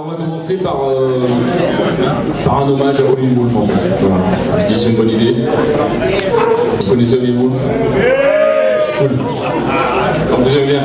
Alors on va commencer par, euh, par un hommage à Olive Wolf en fait. C'est une bonne idée. Vous connaissez Olive Wolf. Alors déjà bien.